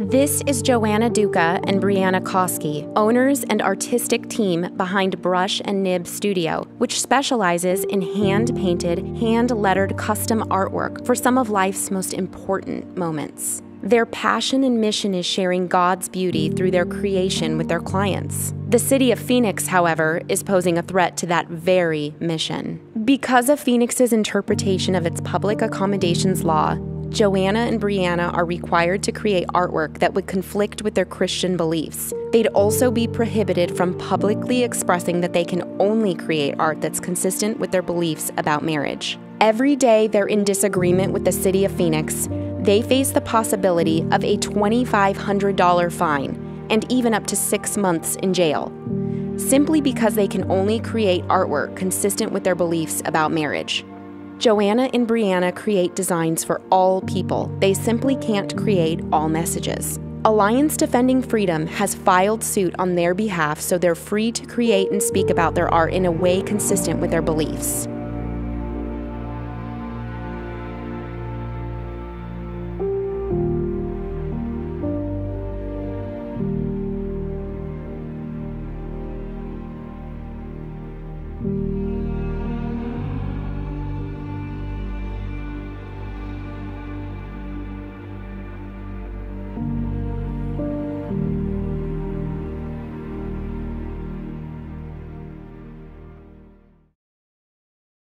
This is Joanna Duka and Breanna Koski, owners and artistic team behind Brush and Nib Studio, which specializes in hand painted, hand lettered custom artwork for some of life's most important moments. Their passion and mission is sharing God's beauty through their creation with their clients. The city of Phoenix, however, is posing a threat to that very mission. Because of Phoenix's interpretation of its public accommodations law, Joanna and Breanna are required to create artwork that would conflict with their Christian beliefs. They'd also be prohibited from publicly expressing that they can only create art that's consistent with their beliefs about marriage. Every day they're in disagreement with the city of Phoenix, they face the possibility of a $2,500 fine and even up to six months in jail, simply because they can only create artwork consistent with their beliefs about marriage. Joanna and Breanna create designs for all people. They simply can't create all messages. Alliance Defending Freedom has filed suit on their behalf so they're free to create and speak about their art in a way consistent with their beliefs.